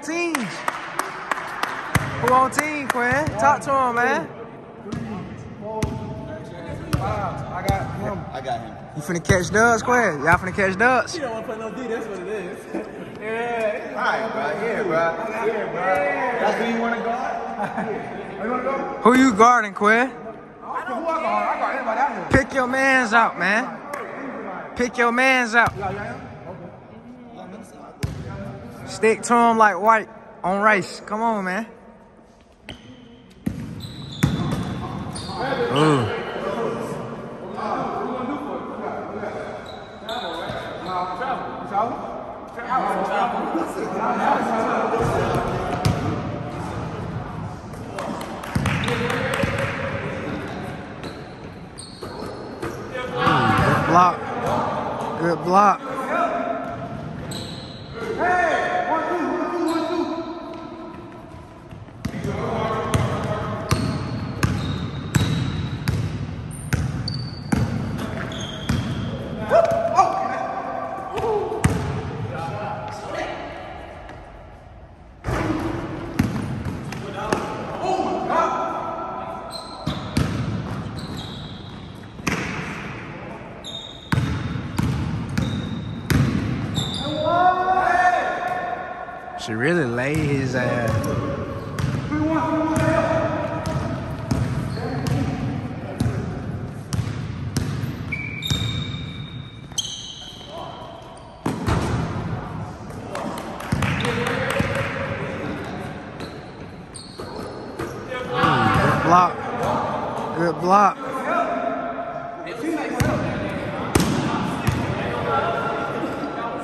on teams? Who on team, Quinn? Talk to him, man. I got him. I got him. You finna catch dubs, Quinn? Y'all finna catch dubs? You don't want to play no D, that's what it is. yeah. All right, bro. Yeah, bro. Yeah, bro. That's who you want to guard? you want to go? Who you guarding, Quinn? Who I guard? I guard anybody out here. Pick your mans out, man. Pick your mans out. Stick to him like white on rice. Come on, man. Ooh. Good block. Good block. She really laid his uh, ass. Good block.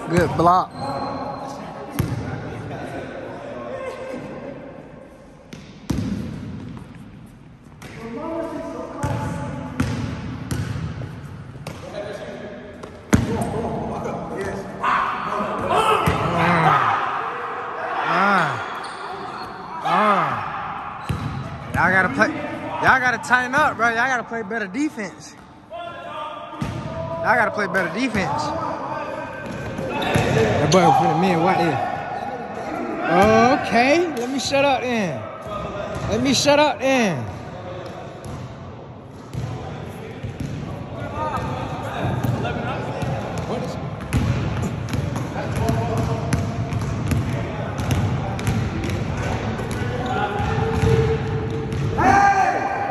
Good block. Ah. Ah. Ah. Y'all gotta play. Y'all gotta tighten up, bro. Y'all gotta play better defense. Y'all gotta play better defense. That boy finna me and White there. Okay, let me shut up then. Let me shut up then.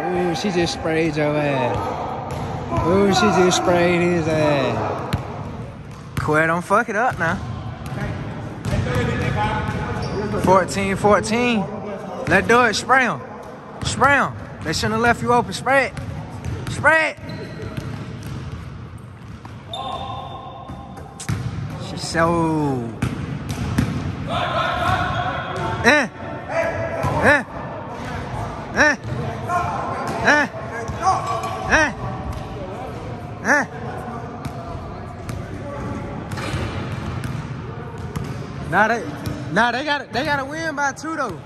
Ooh, she just sprayed your ass. Ooh, she just sprayed his ass. Quit, don't fuck it up now. 14, 14. Let's do it. Spray him. Spray him. They shouldn't have left you open. Spray it. Spray it. She's so. Eh. Eh. Eh. Eh. Eh. Now they, now they got, it. they got to win by two though.